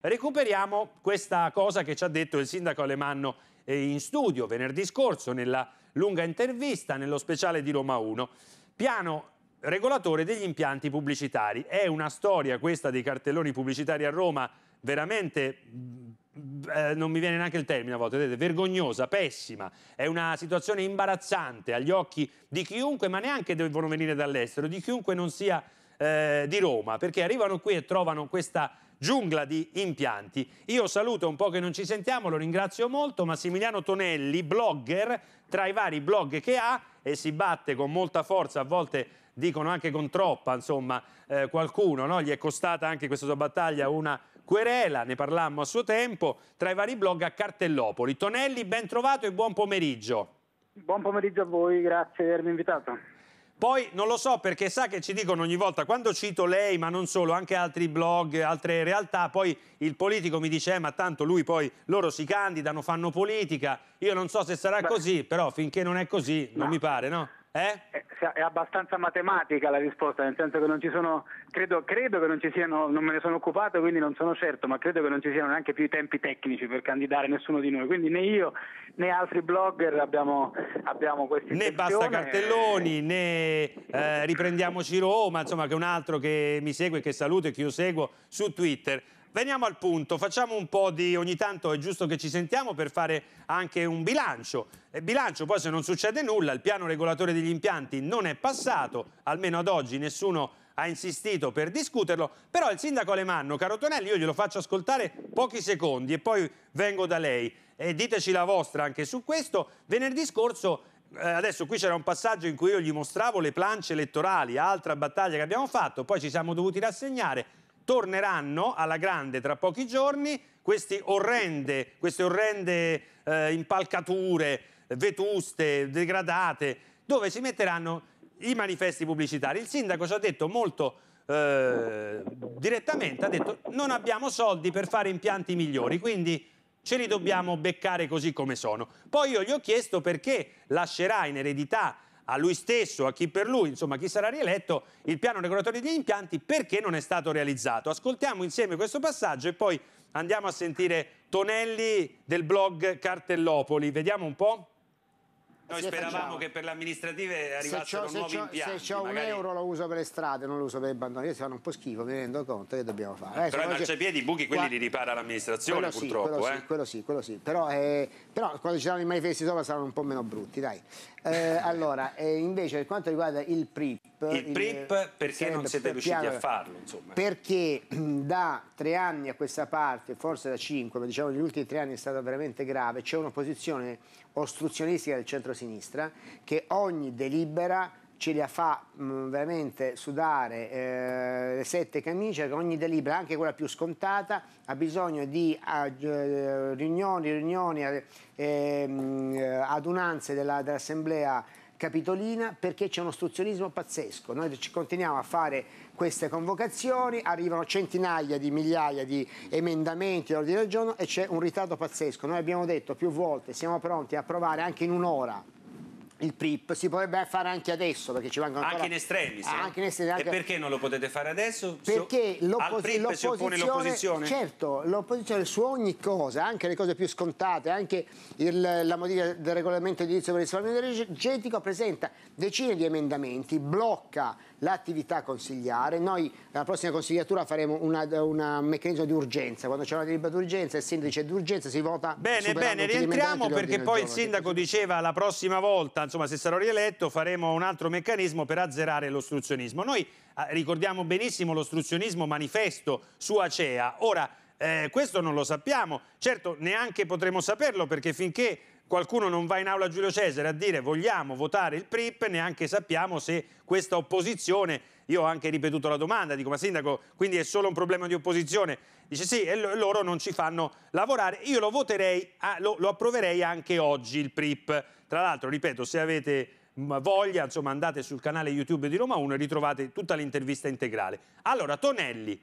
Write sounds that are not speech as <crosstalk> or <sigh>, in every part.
Recuperiamo questa cosa che ci ha detto il sindaco Alemanno eh, in studio venerdì scorso nella lunga intervista nello speciale di Roma 1. Piano regolatore degli impianti pubblicitari. È una storia questa dei cartelloni pubblicitari a Roma veramente eh, non mi viene neanche il termine a volte, vedete, vergognosa, pessima, è una situazione imbarazzante agli occhi di chiunque, ma neanche devono venire dall'estero, di chiunque non sia eh, di Roma, perché arrivano qui e trovano questa giungla di impianti. Io saluto un po' che non ci sentiamo, lo ringrazio molto, Massimiliano Tonelli, blogger, tra i vari blog che ha e si batte con molta forza, a volte dicono anche con troppa, insomma, eh, qualcuno, no? gli è costata anche questa sua battaglia una querela, ne parlammo a suo tempo, tra i vari blog a Cartellopoli. Tonelli, ben trovato e buon pomeriggio. Buon pomeriggio a voi, grazie di avermi invitato. Poi non lo so perché sa che ci dicono ogni volta, quando cito lei, ma non solo, anche altri blog, altre realtà, poi il politico mi dice, eh, ma tanto lui poi, loro si candidano, fanno politica, io non so se sarà Beh. così, però finché non è così, non mi pare, no? Eh? È abbastanza matematica la risposta, nel senso che non ci sono, credo, credo, che non ci siano, non me ne sono occupato quindi non sono certo, ma credo che non ci siano neanche più i tempi tecnici per candidare nessuno di noi, quindi né io né altri blogger abbiamo, abbiamo questa Né basta cartelloni, né eh, riprendiamoci Roma, insomma che un altro che mi segue, che saluto e che io seguo su Twitter. Veniamo al punto, facciamo un po' di... ogni tanto è giusto che ci sentiamo per fare anche un bilancio. E bilancio poi se non succede nulla, il piano regolatore degli impianti non è passato, almeno ad oggi nessuno ha insistito per discuterlo, però il sindaco Alemanno, caro Tonelli, io glielo faccio ascoltare pochi secondi e poi vengo da lei. E diteci la vostra anche su questo. Venerdì scorso eh, adesso qui c'era un passaggio in cui io gli mostravo le plance elettorali, altra battaglia che abbiamo fatto, poi ci siamo dovuti rassegnare torneranno alla grande tra pochi giorni orrende, queste orrende eh, impalcature vetuste, degradate, dove si metteranno i manifesti pubblicitari. Il sindaco ci ha detto molto eh, direttamente, ha detto non abbiamo soldi per fare impianti migliori, quindi ce li dobbiamo beccare così come sono. Poi io gli ho chiesto perché lascerà in eredità a lui stesso, a chi per lui, insomma chi sarà rieletto, il piano regolatore degli impianti perché non è stato realizzato. Ascoltiamo insieme questo passaggio e poi andiamo a sentire Tonelli del blog Cartellopoli. Vediamo un po'. Noi speravamo che per le amministrative arrivassero nuovi impianti. Se ho magari... un euro lo uso per le strade, non lo uso per i bandoni. Io si fanno un po' schifo, mi rendo conto che dobbiamo fare. Eh, però i marciapiedi, i buchi, quelli Qua... li ripara l'amministrazione sì, purtroppo. Quello, eh? sì, quello sì, quello sì. Però, eh, però quando ci saranno i manifesti sopra saranno un po' meno brutti, dai. Eh, allora, eh, invece per quanto riguarda il PRIP... Il PRIP il, perché non siete riusciti piano, a farlo? Insomma. Perché <clears throat> da tre anni a questa parte, forse da cinque, ma diciamo negli ultimi tre anni è stata veramente grave, c'è un'opposizione ostruzionistica del centro-sinistra che ogni delibera ce li fa mh, veramente sudare eh, le sette camicie, che ogni delibera, anche quella più scontata, ha bisogno di eh, riunioni, riunioni eh, ehm, adunanze dell'assemblea dell capitolina perché c'è un ostruzionismo pazzesco. Noi ci continuiamo a fare queste convocazioni, arrivano centinaia di migliaia di emendamenti all'ordine del giorno e c'è un ritardo pazzesco. Noi abbiamo detto più volte siamo pronti a approvare anche in un'ora il PRIP si potrebbe fare anche adesso perché ci vengono ancora... anche in estremis ah, anche in estremis anche... e perché non lo potete fare adesso? perché l'opposizione si oppone l'opposizione? certo l'opposizione su ogni cosa anche le cose più scontate anche il, la modifica del regolamento edilizio per il risparmio energetico presenta decine di emendamenti blocca l'attività consigliare noi nella prossima consigliatura faremo un meccanismo di urgenza quando c'è una delibera d'urgenza il sindaco dice d'urgenza si vota bene bene rientriamo perché poi il sindaco diceva la prossima volta insomma se sarò rieletto faremo un altro meccanismo per azzerare l'ostruzionismo. Noi eh, ricordiamo benissimo l'ostruzionismo manifesto su Acea, ora eh, questo non lo sappiamo, certo neanche potremo saperlo perché finché qualcuno non va in aula Giulio Cesare a dire vogliamo votare il PRIP, neanche sappiamo se questa opposizione, io ho anche ripetuto la domanda, dico ma sindaco, quindi è solo un problema di opposizione? Dice sì, e loro non ci fanno lavorare, io lo voterei, lo, lo approverei anche oggi il PRIP. Tra l'altro, ripeto, se avete voglia, insomma, andate sul canale YouTube di Roma 1 e ritrovate tutta l'intervista integrale. Allora, Tonelli,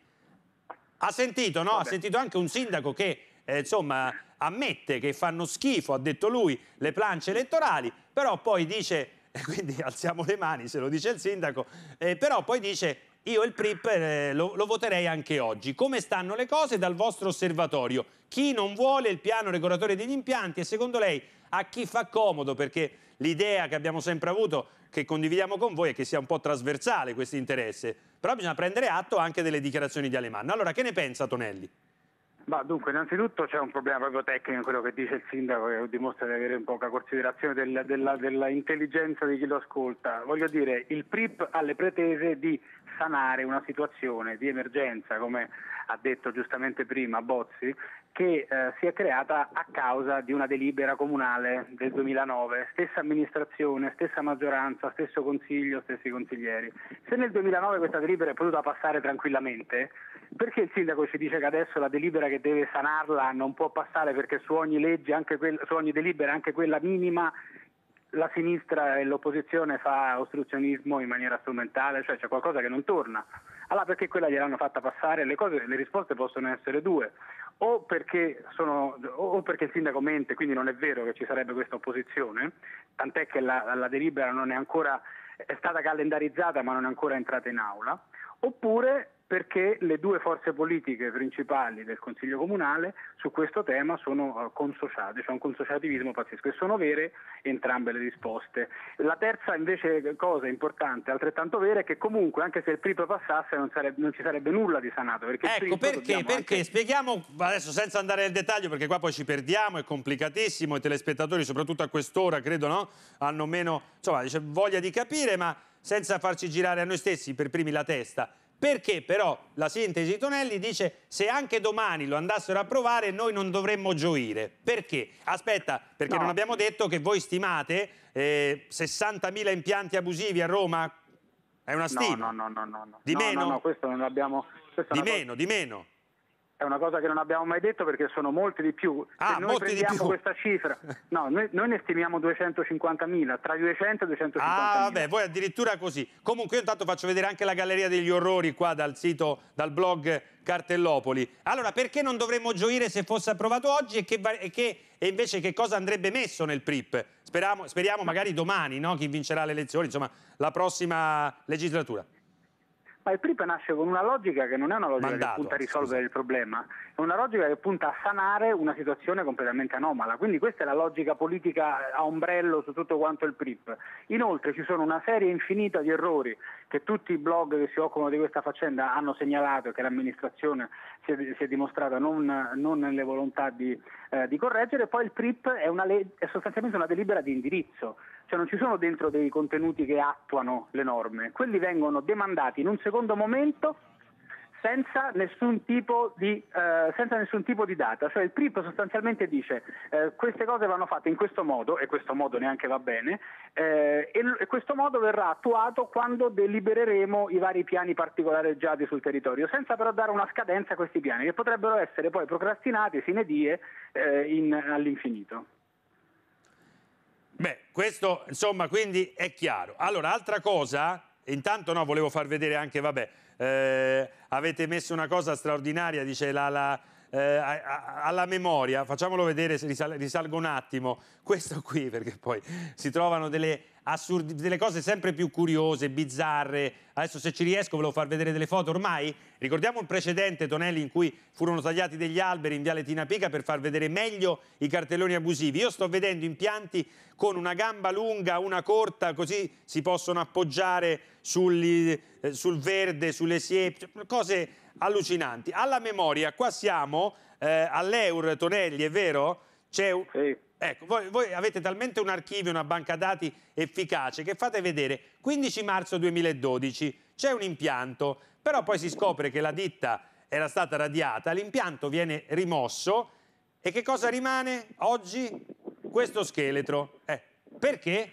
ha sentito, no? Ha sentito anche un sindaco che, eh, insomma, ammette che fanno schifo, ha detto lui, le planche elettorali, però poi dice, <laughs> quindi alziamo le mani se lo dice il sindaco, eh, però poi dice io il PRIP eh, lo, lo, voterei anche oggi. Come stanno le cose dal vostro osservatorio? Chi non vuole il piano regolatore degli impianti e secondo lei a chi fa comodo? Perché l'idea che abbiamo sempre avuto, che condividiamo con voi, è che sia un po' trasversale questo interesse. Però bisogna prendere atto anche delle dichiarazioni di Alemanno. Allora, che ne pensa Tonelli? Ma dunque, innanzitutto c'è un problema proprio tecnico in quello che dice il sindaco, che dimostra di avere poca considerazione del, della, della, intelligenza di chi lo ascolta. Voglio dire, il PRIP ha le pretese di sanare una situazione di emergenza, come ha detto giustamente prima Bozzi, che eh, si è creata a causa di una delibera comunale del 2009, stessa amministrazione, stessa maggioranza, stesso consiglio, stessi consiglieri. Se nel 2009 questa delibera è potuta passare tranquillamente, perché il sindaco ci dice che adesso la delibera che deve sanarla non può passare perché su ogni legge, anche quella, su ogni delibera, anche quella minima, la sinistra e l'opposizione fa ostruzionismo in maniera strumentale, cioè c'è qualcosa che non torna. Allora perché quella gliel'hanno fatta passare? Le, cose, le risposte possono essere due. O perché, sono, o perché, il sindaco mente, quindi non è vero che ci sarebbe questa opposizione, tant'è che la, la delibera è ancora è stata calendarizzata ma non è ancora entrata in aula, oppure perché le due forze politiche principali del Consiglio Comunale su questo tema sono uh, consociate, c'è un consociativismo pazzesco e sono vere entrambe le risposte. La terza invece cosa importante, altrettanto vera, è che comunque anche se il PRIP passasse non, sarebbe, non ci sarebbe nulla di sanato. Perché ecco perché, perché anche... spieghiamo adesso senza andare nel dettaglio perché qua poi ci perdiamo, è complicatissimo, i telespettatori soprattutto a quest'ora credo no? hanno meno insomma, voglia di capire ma senza farci girare a noi stessi per primi la testa. Perché però la sintesi di Tonelli dice se anche domani lo andassero a provare noi non dovremmo gioire. Perché? Aspetta, perché no. non abbiamo detto che voi stimate eh, 60.000 impianti abusivi a Roma? È una stima? No, no, no, no. no. Di no, meno? No, no, questo non l'abbiamo... Di meno, cosa... di meno. È una cosa che non abbiamo mai detto perché sono molti di più. Ah, Se noi prendiamo questa cifra, <laughs> no, noi, noi, ne stimiamo 250.000, tra 200 e 250.000. Ah, vabbè, voi addirittura così. Comunque io intanto faccio vedere anche la galleria degli orrori qua dal sito, dal blog Cartellopoli. Allora, perché non dovremmo gioire se fosse approvato oggi e, che, e, che, e invece che cosa andrebbe messo nel PRIP? Speriamo, speriamo magari domani, no? chi vincerà le elezioni, insomma, la prossima legislatura. Ma il PRIP nasce con una logica che non è una logica Mandato, che punta a risolvere scusa. il problema, è una logica che punta a sanare una situazione completamente anomala. Quindi questa è la logica politica a ombrello su tutto quanto il PRIP. Inoltre ci sono una serie infinita di errori che tutti i blog che si occupano di questa faccenda hanno segnalato e che l'amministrazione si è, si è dimostrata non, non, nelle volontà di, eh, di correggere. Poi il PRIP è, è sostanzialmente una delibera di indirizzo cioè non ci sono dentro dei contenuti che attuano le norme, quelli vengono demandati in un secondo momento senza nessun tipo di, eh, senza nessun tipo di data, cioè il PRIP sostanzialmente dice eh, queste cose vanno fatte in questo modo e questo modo neanche va bene eh, e, e, questo modo verrà attuato quando delibereremo i vari piani particolareggiati sul territorio, senza però dare una scadenza a questi piani che potrebbero essere poi procrastinati sine die eh, in, all'infinito. Beh, questo insomma quindi è chiaro. Allora, altra cosa, intanto no, volevo far vedere anche, vabbè, eh, avete messo una cosa straordinaria, dice la, la eh, alla memoria, facciamolo vedere risalgo un attimo, questo qui perché poi si trovano delle assurdi, delle cose sempre più curiose, bizzarre. Adesso se ci riesco ve lo far vedere delle foto. Ormai ricordiamo un precedente, Tonelli, in cui furono tagliati degli alberi in Viale Tina Pica per far vedere meglio i cartelloni abusivi. Io sto vedendo impianti con una gamba lunga, una corta, così si possono appoggiare sugli, eh, sul verde, sulle siepi, cose allucinanti. Alla memoria, qua siamo eh, all'Eur, Tonelli, è vero? C'è un... Sì. Ecco, voi, voi, avete talmente un archivio, una banca dati efficace che fate vedere 15 marzo 2012 c'è un impianto, però poi si scopre che la ditta era stata radiata, l'impianto viene rimosso e che cosa rimane oggi? Questo scheletro. Eh, perché?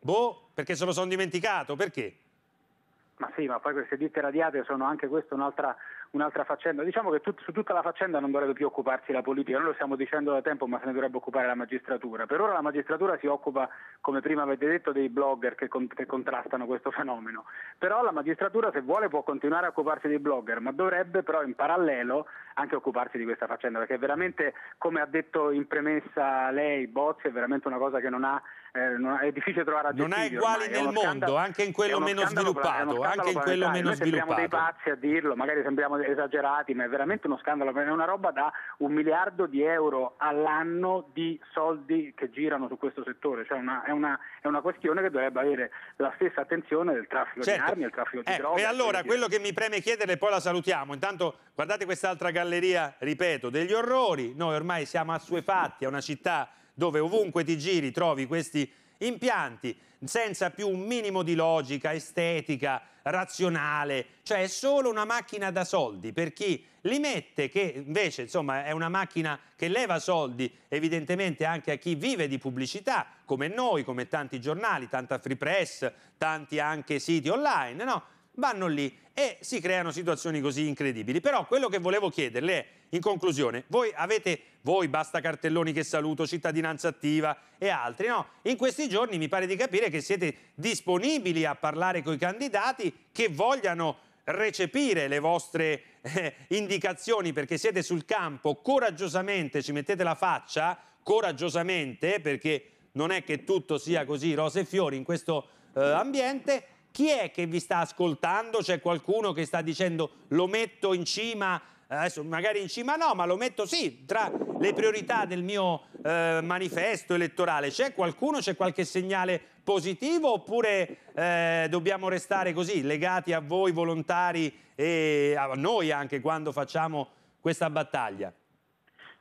Boh, perché se lo sono dimenticato, perché? Ma sì, ma poi queste ditte radiate sono anche questa un'altra un'altra faccenda. Diciamo che tut, su tutta la faccenda non dovrebbe più occuparsi la politica, noi lo stiamo dicendo da tempo, ma se ne dovrebbe occupare la magistratura. Per ora la magistratura si occupa, come prima avete detto, dei blogger che, con, che contrastano questo fenomeno. Però la magistratura, se vuole, può continuare a occuparsi dei blogger, ma dovrebbe però in parallelo anche occuparsi di questa faccenda, perché veramente, come ha detto in premessa lei, Bozzi, è veramente una cosa che non ha eh, è difficile trovare aggettivi. Non ha uguali nel mondo, scandalo, anche in quello meno sviluppato, anche in quello meno Noi sviluppato. dei pazzi a dirlo, magari sembriamo esagerati, ma è veramente uno scandalo, è una roba da un miliardo di euro all'anno di soldi che girano su questo settore, cioè una, è, una, è, una, questione che dovrebbe avere la stessa attenzione del traffico certo. di armi, del traffico di ecco, droga. E allora quello che mi preme chiedere, poi la salutiamo, intanto guardate quest'altra galleria, ripeto, degli orrori, noi ormai siamo assuefatti a una città dove ovunque ti giri trovi questi impianti senza più un minimo di logica, estetica, razionale, cioè è solo una macchina da soldi per chi li mette, che invece insomma è una macchina che leva soldi evidentemente anche a chi vive di pubblicità, come noi, come tanti giornali, tanta free press, tanti anche siti online, no? Vanno lì e si creano situazioni così incredibili. Però quello che volevo chiederle è, in conclusione, voi avete, voi basta cartelloni che saluto, cittadinanza attiva e altri, no? In questi giorni mi pare di capire che siete disponibili a parlare con i candidati che vogliano recepire le vostre eh, indicazioni perché siete sul campo, coraggiosamente ci mettete la faccia, coraggiosamente, perché non è che tutto sia così rose e fiori in questo eh, ambiente, chi è che vi sta ascoltando? C'è qualcuno che sta dicendo lo metto in cima, adesso magari in cima no, ma lo metto sì, tra le priorità del mio eh, manifesto elettorale. C'è qualcuno, c'è qualche segnale positivo oppure eh, dobbiamo restare così, legati a voi volontari e a noi anche quando facciamo questa battaglia?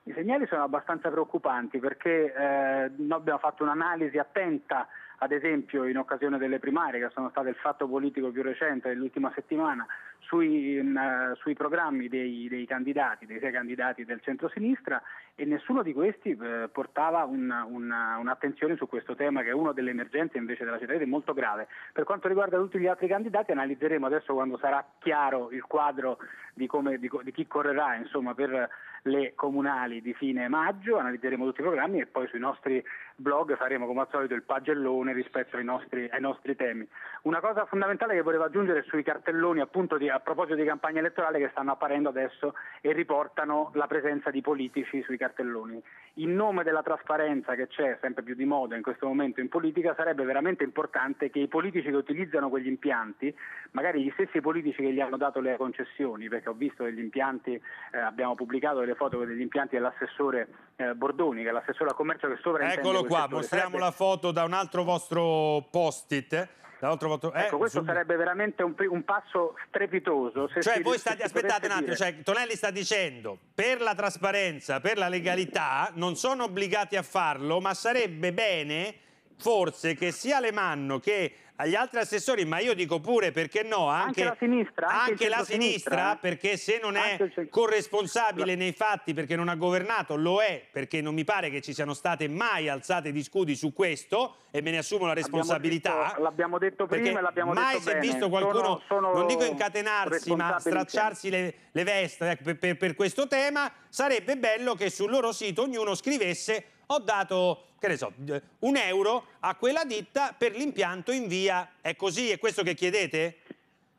I segnali sono abbastanza preoccupanti perché eh, noi abbiamo fatto un'analisi attenta ad esempio in occasione delle primarie che sono state il fatto politico più recente dell'ultima settimana sui, uh, sui programmi dei, dei, candidati, dei sei candidati del centro-sinistra e nessuno di questi uh, portava un'attenzione un su questo tema che è una delle emergenze invece della città ed è molto grave. Per quanto riguarda tutti gli altri candidati analizzeremo adesso quando sarà chiaro il quadro di, come, di, di chi correrà insomma, per le comunali di fine maggio, analizzeremo tutti i programmi e poi sui nostri blog faremo come al solito il pagellone rispetto ai nostri, ai nostri temi. Una cosa fondamentale che volevo aggiungere sui cartelloni appunto di, a proposito di campagna elettorale che stanno apparendo adesso e riportano la presenza di politici sui cartelloni. In nome della trasparenza che c'è sempre più di moda in questo momento in politica sarebbe veramente importante che i politici che utilizzano quegli impianti, magari gli stessi politici che gli hanno dato le concessioni, perché ho visto degli impianti, eh, abbiamo pubblicato delle foto degli impianti dell'assessore eh, Bordoni, che è l'assessore al commercio che sovraintende Eccolo qua, mostriamo sarebbe... la foto da un altro vostro post-it. Voto, eh, ecco, questo sul... sarebbe veramente un, un passo strepitoso. cioè, voi state, aspettate un attimo, cioè, Tonelli sta dicendo, per la trasparenza, per la legalità, non sono obbligati a farlo, ma sarebbe bene, forse, che sia Lemanno che agli altri assessori, ma io dico pure perché no, anche, anche la sinistra, anche, anche la sinistra, perché se non è corresponsabile nei fatti perché non ha governato, lo è perché non mi pare che ci siano state mai alzate di scudi su questo e me ne assumo la responsabilità. L'abbiamo detto, prima e l'abbiamo mai detto si è visto qualcuno, sono, sono non dico incatenarsi, ma stracciarsi le, le vesti ecco, per, per, per questo tema, sarebbe bello che sul loro sito ognuno scrivesse ho dato, che ne so, un euro a quella ditta per l'impianto in via. È così? È questo che chiedete?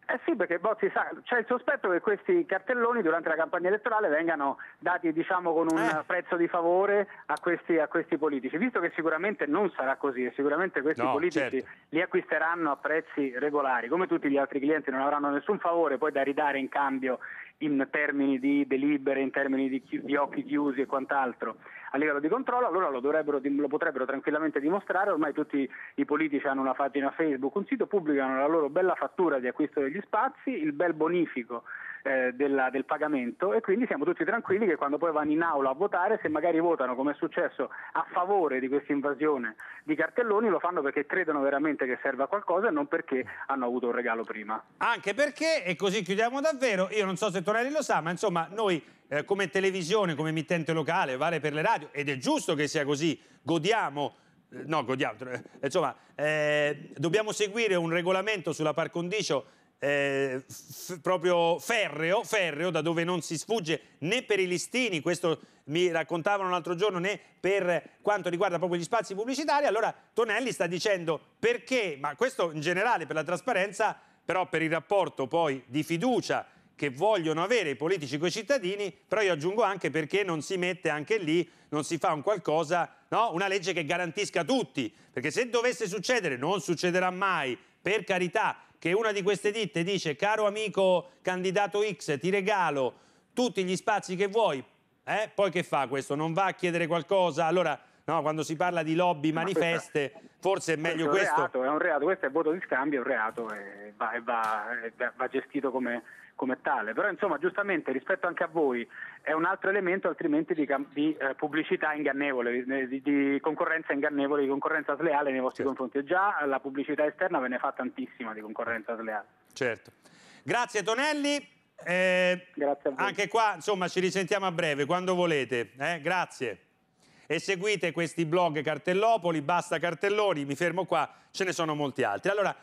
Eh sì, perché Bozzi sa, c'è il sospetto che questi cartelloni durante la campagna elettorale vengano dati diciamo, con un eh. prezzo di favore a questi, a questi, politici, visto che sicuramente non sarà così e sicuramente questi no, politici certo. li acquisteranno a prezzi regolari, come tutti gli altri clienti non avranno nessun favore poi da ridare in cambio in termini di delibere, in termini di, di occhi chiusi e quant'altro a livello di controllo, allora lo, lo, potrebbero tranquillamente dimostrare, ormai tutti i politici hanno una pagina Facebook, un sito, pubblicano la loro bella fattura di acquisto degli spazi, il bel bonifico eh, della, del pagamento e quindi siamo tutti tranquilli che quando poi vanno in aula a votare, se magari votano come è successo a favore di questa invasione di cartelloni, lo fanno perché credono veramente che serva qualcosa e non perché hanno avuto un regalo prima. Anche perché, e così chiudiamo davvero, io non so se Tonelli lo sa, ma insomma noi eh, come televisione, come emittente locale, vale per le radio, ed è giusto che sia così, godiamo eh, no, godiamo, eh, insomma, eh, dobbiamo seguire un regolamento sulla par condicio eh, proprio ferreo, ferreo, da dove non si sfugge né per i listini, questo mi raccontavano l'altro giorno, né per quanto riguarda proprio gli spazi pubblicitari, allora Tonelli sta dicendo perché, ma questo in generale per la trasparenza, però per il rapporto poi di fiducia che vogliono avere i politici con i cittadini, però io aggiungo anche perché non si mette anche lì, non si fa un qualcosa, no? una legge che garantisca tutti, perché se dovesse succedere, non succederà mai, per carità, che una di queste ditte dice caro amico candidato X ti regalo tutti gli spazi che vuoi, eh? poi che fa questo? Non va a chiedere qualcosa? Allora, no, quando si parla di lobby manifeste, forse è meglio questo. È un, reato, è un reato, questo è voto di scambio, è un reato e va, e va, e va gestito come come tale, però insomma giustamente rispetto anche a voi è un altro elemento altrimenti di, di eh, pubblicità ingannevole, di, di, concorrenza ingannevole, di concorrenza sleale nei vostri certo. confronti. Già la pubblicità esterna ve ne fa tantissima di concorrenza sleale. Certo. Grazie Tonelli. Eh, Grazie. Anche qua insomma ci risentiamo a breve, quando volete. Eh? Grazie. E seguite questi blog Cartellopoli, basta cartelloni, mi fermo qua, ce ne sono molti altri. Allora,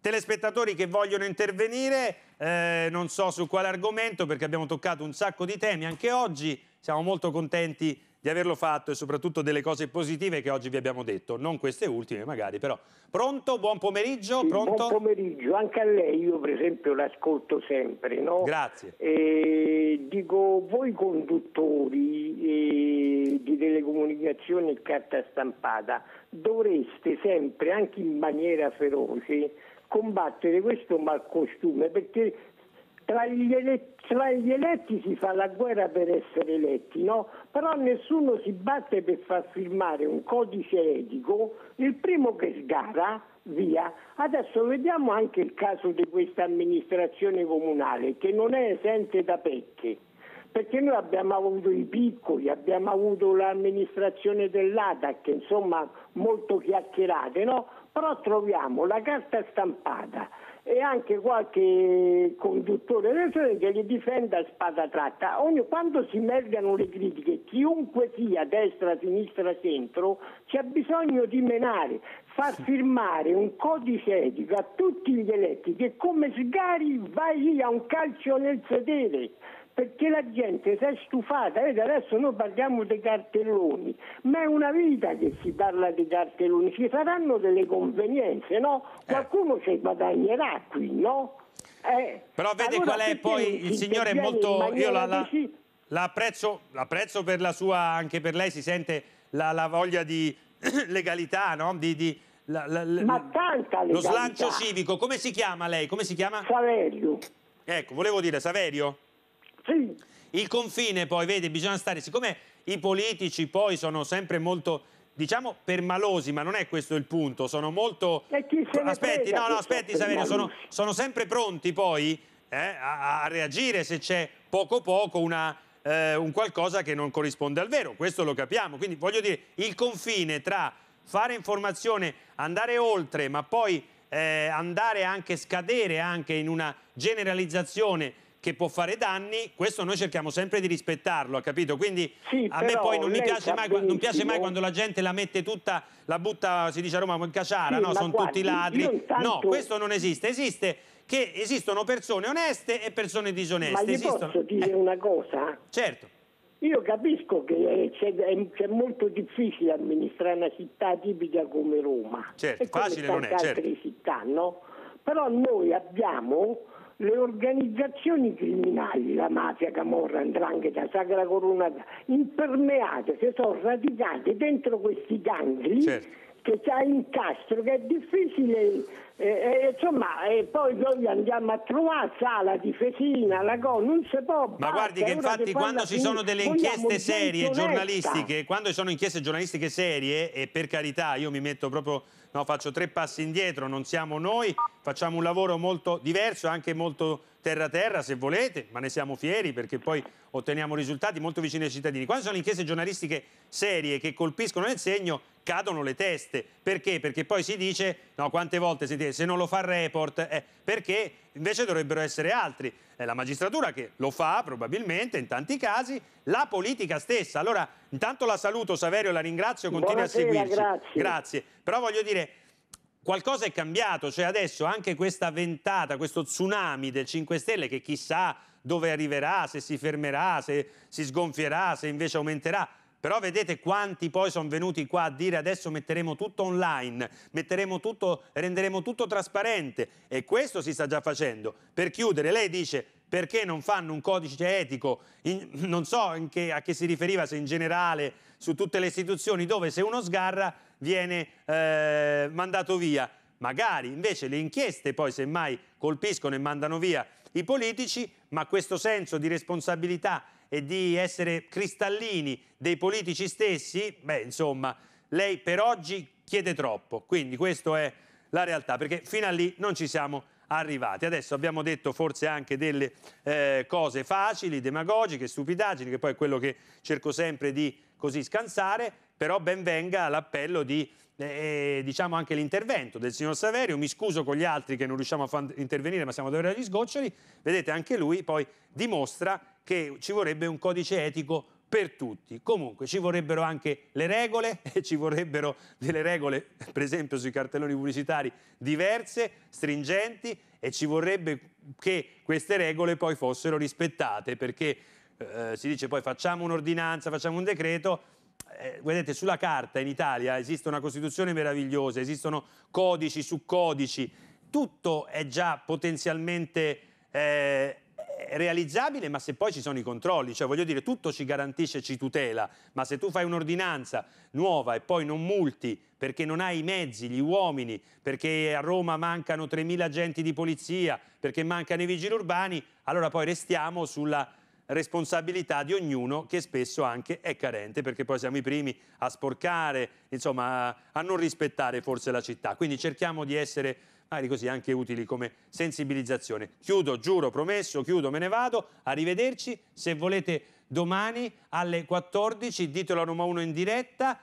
telespettatori che vogliono intervenire, eh, non so su quale argomento perché abbiamo toccato un sacco di temi anche oggi, siamo molto contenti di averlo fatto e soprattutto delle cose positive che oggi vi abbiamo detto, non queste ultime magari, però. Pronto? Buon pomeriggio? Sì, Pronto? Buon pomeriggio, anche a lei io per esempio l'ascolto sempre, no? Grazie. E dico, voi conduttori eh, di telecomunicazioni e carta stampata dovreste sempre, anche in maniera feroce, combattere questo malcostume perché tra gli, eletti, tra gli, eletti, si fa la guerra per essere eletti, no? però nessuno si batte per far firmare un codice etico, il primo che sgara, via. Adesso vediamo anche il caso di questa amministrazione comunale che non è esente da pecche perché noi abbiamo avuto i piccoli, abbiamo avuto l'amministrazione dell'ATAC, insomma molto chiacchierate, no? Però troviamo la carta stampata e anche qualche conduttore che li difenda a spada tratta. Ogni, quando si mergano le critiche, chiunque sia, destra, sinistra, centro, c'è bisogno di menare, far firmare un codice etico a tutti gli eletti che come sgari vai a un calcio nel sedere perché la gente si è stufata, Vede, adesso noi parliamo dei cartelloni, ma è una vita che si parla di cartelloni, ci saranno delle convenienze, no? Eh. Qualcuno ci guadagnerà qui, no? Eh, Però vede allora qual è poi il signore è molto... Io la, la, l'apprezzo, l'apprezzo, per la sua, anche per lei si sente la, la voglia di <clears throat> legalità, no? Di, di, la, Ma tanta legalità. Lo slancio civico, come si chiama lei? Come si chiama? Saverio. Ecco, volevo dire Saverio? Sì. Il confine poi, vedi, bisogna stare, siccome i politici poi sono sempre molto diciamo permalosi, ma non è questo il punto, sono molto... Aspetti, no, no, aspetti Saverio, sono, sono, sempre pronti poi eh, a, a, reagire se c'è poco poco una, eh, un qualcosa che non corrisponde al vero, questo lo capiamo, quindi voglio dire, il confine tra fare informazione, andare oltre, ma poi eh, andare anche, scadere anche in una generalizzazione che può fare danni, questo noi cerchiamo sempre di rispettarlo, ha capito? Quindi sì, a me poi non mi piace mai, non piace mai, quando la gente la mette tutta, la butta, si dice a Roma, in caciara, sì, no? Sono tutti ladri. Intanto... No, questo non esiste, esiste che esistono persone oneste e persone disoneste. Ma esistono... posso dire eh. una cosa? Certo. Io capisco che c'è, molto difficile amministrare una città tipica come Roma. Certo, e come facile non è, certo. altre città, no? Però noi abbiamo le organizzazioni criminali, la mafia, Camorra, Andrangheta, Sacra Corona, impermeate, si sono radicate dentro questi gangli certo. Che c'è incastro, che è difficile, eh, eh, insomma, e poi noi andiamo a trovare Sala, Difesina, la cosa, non si può... Ma guardi che infatti quando ci sono delle inchieste serie giornalistiche, quando ci sono inchieste giornalistiche serie, e per carità io mi metto proprio no, faccio tre passi indietro, non siamo noi, facciamo un lavoro molto diverso, anche molto terra-terra se volete, ma ne siamo fieri perché poi otteniamo risultati molto vicini ai cittadini. Quando sono inchieste giornalistiche serie che colpiscono nel segno, cadono le teste. Perché? Perché poi si dice, no, quante volte si dice, se non lo fa il report, eh, perché invece dovrebbero essere altri. È la magistratura che lo fa probabilmente in tanti casi, la politica stessa. Allora, intanto la saluto Saverio, la ringrazio, Buonasera, a seguirci. Grazie. grazie. Però voglio dire, qualcosa è cambiato, cioè adesso anche questa ventata, questo tsunami del 5 Stelle che chissà dove arriverà, se si fermerà, se si sgonfierà, se invece aumenterà, però vedete quanti poi sono venuti qua a dire adesso metteremo tutto online, metteremo tutto, renderemo tutto trasparente. E questo si sta già facendo. Per chiudere, lei dice perché non fanno un codice etico, in, non so che, a che si riferiva, se in generale su tutte le istituzioni dove se uno sgarra viene eh, mandato via. Magari invece le inchieste poi semmai colpiscono e mandano via i politici, ma questo senso di responsabilità e di essere cristallini dei politici stessi, beh, insomma, lei per oggi chiede troppo. Quindi questa è la realtà, perché fino a lì non ci siamo arrivati. Adesso abbiamo detto forse anche delle eh, cose facili, demagogiche, stupidaggini, che poi è quello che cerco sempre di così scansare, però ben venga l'appello di eh, diciamo anche l'intervento del signor Saverio, mi scuso con gli altri che non riusciamo a intervenire ma siamo davvero agli sgoccioli, vedete anche lui poi dimostra che ci vorrebbe un codice etico per tutti. Comunque ci vorrebbero anche le regole e <laughs> ci vorrebbero delle regole, per esempio sui cartelloni pubblicitari, diverse, stringenti e ci vorrebbe che queste regole poi fossero rispettate perché eh, si dice poi facciamo un'ordinanza, facciamo un decreto, eh, vedete sulla carta in Italia esiste una Costituzione meravigliosa, esistono codici su codici, tutto è già potenzialmente eh, realizzabile, ma se poi ci sono i controlli, cioè voglio dire, tutto ci garantisce, ci tutela, ma se tu fai un'ordinanza nuova e poi non multi perché non hai i mezzi, gli uomini, perché a Roma mancano 3.000 agenti di polizia, perché mancano i vigili urbani, allora poi restiamo sulla responsabilità di ognuno che spesso anche è carente perché poi siamo i primi a sporcare, insomma a non rispettare forse la città. Quindi cerchiamo di essere magari così anche utili come sensibilizzazione. Chiudo, giuro, promesso, chiudo, me ne vado, arrivederci, se volete domani alle 14 ditelo a Roma 1 in diretta,